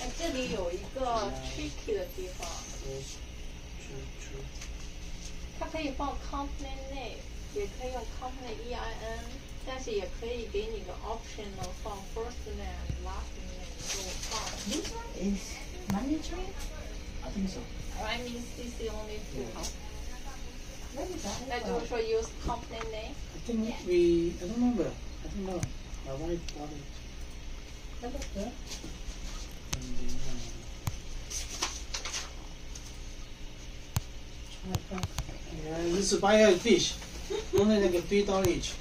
哎，这里有一个 tricky 的地方，它可以放 company name，也可以用 company EIN，但是也可以给你个 optional 放 first name、last name 给我放。 This one is mandatory? I think so. I mean CC only two. Where is that? 那就是说 use company name。 I think we, I don't remember. I don't know. My wife bought it. yeah, this is buy a fish. Only like a three dollar each.